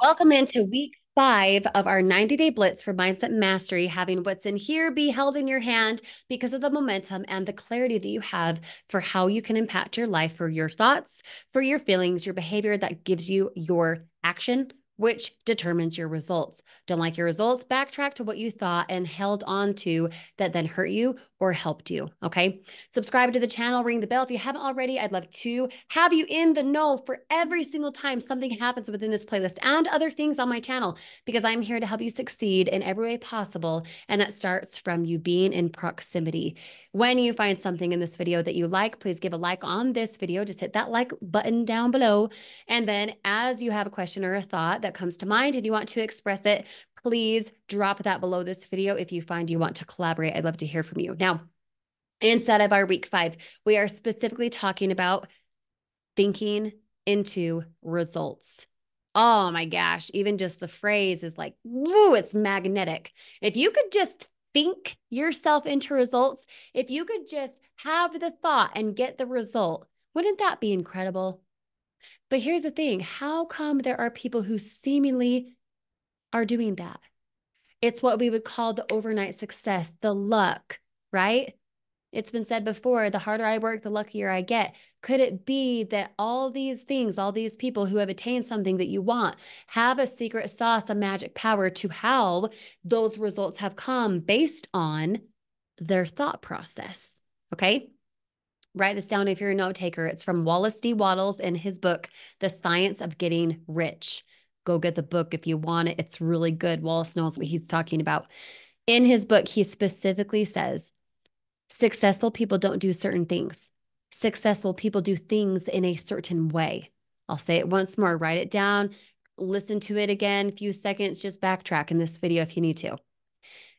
Welcome into week five of our 90 day blitz for mindset mastery, having what's in here be held in your hand because of the momentum and the clarity that you have for how you can impact your life for your thoughts, for your feelings, your behavior that gives you your action which determines your results. Don't like your results, backtrack to what you thought and held on to that then hurt you or helped you. Okay. Subscribe to the channel, ring the bell. If you haven't already, I'd love to have you in the know for every single time something happens within this playlist and other things on my channel because I'm here to help you succeed in every way possible. And that starts from you being in proximity. When you find something in this video that you like, please give a like on this video. Just hit that like button down below. And then as you have a question or a thought that comes to mind and you want to express it, please drop that below this video if you find you want to collaborate. I'd love to hear from you. Now, instead of our week five, we are specifically talking about thinking into results. Oh my gosh, even just the phrase is like, woo, it's magnetic. If you could just think yourself into results, if you could just have the thought and get the result, wouldn't that be incredible? But here's the thing how come there are people who seemingly are doing that? It's what we would call the overnight success, the luck, right? It's been said before the harder I work, the luckier I get. Could it be that all these things, all these people who have attained something that you want, have a secret sauce, a magic power to how those results have come based on their thought process? Okay. Write this down if you're a note taker. It's from Wallace D. Wattles in his book, The Science of Getting Rich. Go get the book if you want it. It's really good. Wallace knows what he's talking about. In his book, he specifically says, Successful people don't do certain things. Successful people do things in a certain way. I'll say it once more, write it down, listen to it again, a few seconds, just backtrack in this video if you need to.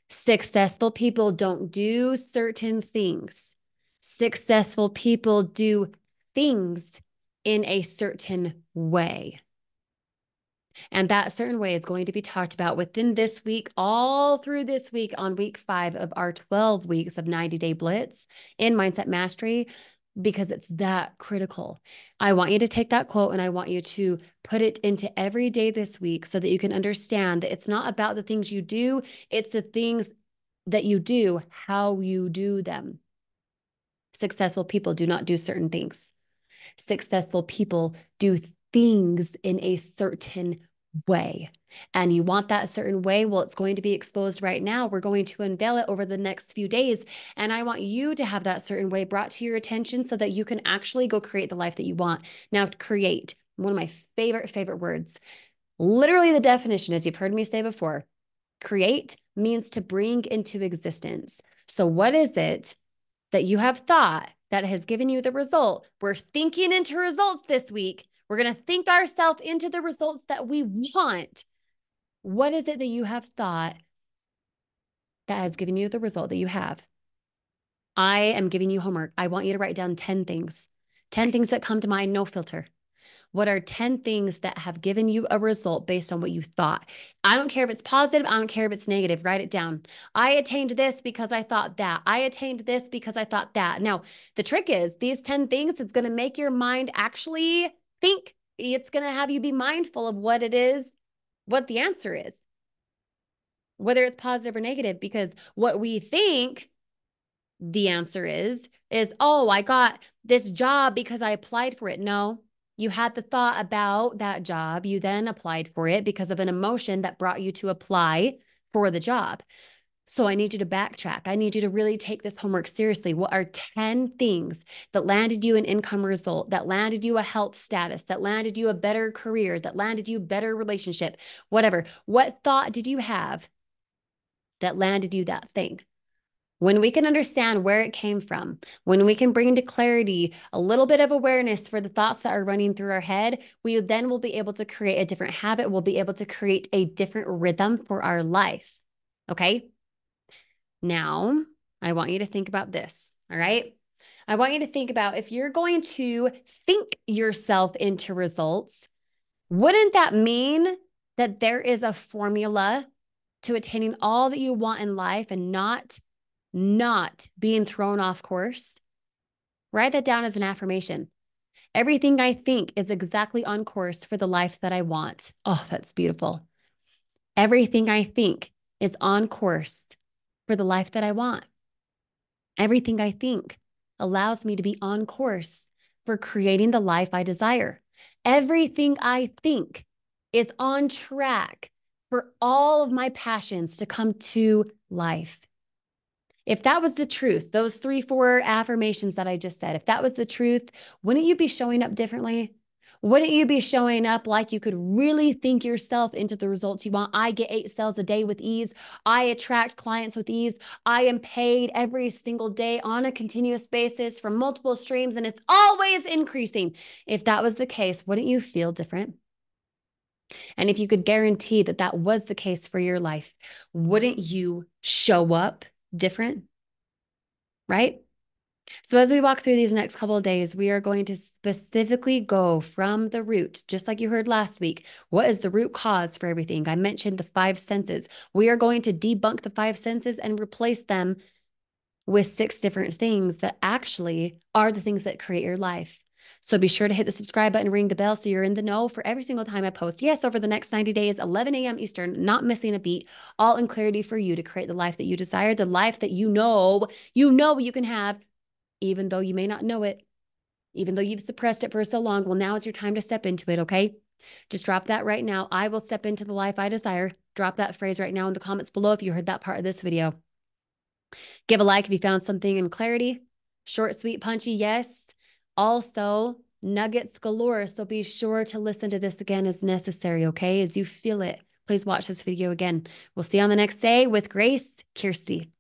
Successful people don't do certain things. Successful people do things in a certain way. And that certain way is going to be talked about within this week, all through this week on week five of our 12 weeks of 90 day blitz in Mindset Mastery, because it's that critical. I want you to take that quote and I want you to put it into every day this week so that you can understand that it's not about the things you do, it's the things that you do, how you do them. Successful people do not do certain things. Successful people do things in a certain way. And you want that certain way? Well, it's going to be exposed right now. We're going to unveil it over the next few days. And I want you to have that certain way brought to your attention so that you can actually go create the life that you want. Now, create, one of my favorite, favorite words. Literally, the definition, as you've heard me say before, create means to bring into existence. So, what is it that you have thought that has given you the result? We're thinking into results this week we're going to think ourselves into the results that we want. What is it that you have thought that has given you the result that you have? I am giving you homework. I want you to write down 10 things, 10 things that come to mind, no filter. What are 10 things that have given you a result based on what you thought? I don't care if it's positive. I don't care if it's negative. Write it down. I attained this because I thought that. I attained this because I thought that. Now, the trick is these 10 things, it's going to make your mind actually think it's going to have you be mindful of what it is, what the answer is, whether it's positive or negative, because what we think the answer is, is, oh, I got this job because I applied for it. No, you had the thought about that job. You then applied for it because of an emotion that brought you to apply for the job. So I need you to backtrack. I need you to really take this homework seriously. What are 10 things that landed you an income result, that landed you a health status, that landed you a better career, that landed you better relationship, whatever? What thought did you have that landed you that thing? When we can understand where it came from, when we can bring into clarity a little bit of awareness for the thoughts that are running through our head, we then will be able to create a different habit. We'll be able to create a different rhythm for our life. Okay. Now, I want you to think about this. All right. I want you to think about if you're going to think yourself into results, wouldn't that mean that there is a formula to attaining all that you want in life and not not being thrown off course? Write that down as an affirmation. Everything I think is exactly on course for the life that I want. Oh, that's beautiful. Everything I think is on course for the life that I want. Everything I think allows me to be on course for creating the life I desire. Everything I think is on track for all of my passions to come to life. If that was the truth, those three, four affirmations that I just said, if that was the truth, wouldn't you be showing up differently? Wouldn't you be showing up like you could really think yourself into the results you want? I get eight sales a day with ease. I attract clients with ease. I am paid every single day on a continuous basis from multiple streams, and it's always increasing. If that was the case, wouldn't you feel different? And if you could guarantee that that was the case for your life, wouldn't you show up different? Right? So, as we walk through these next couple of days, we are going to specifically go from the root, just like you heard last week. What is the root cause for everything? I mentioned the five senses. We are going to debunk the five senses and replace them with six different things that actually are the things that create your life. So be sure to hit the subscribe button, ring the bell so you're in the know for every single time I post. Yes, over the next 90 days, 11 a.m. Eastern, not missing a beat, all in clarity for you to create the life that you desire, the life that you know, you know you can have, even though you may not know it, even though you've suppressed it for so long. Well, now is your time to step into it, okay? Just drop that right now. I will step into the life I desire. Drop that phrase right now in the comments below if you heard that part of this video. Give a like if you found something in clarity. Short, sweet, punchy, yes. Also, nuggets galore. So be sure to listen to this again as necessary, okay? As you feel it, please watch this video again. We'll see you on the next day with Grace Kyrsti.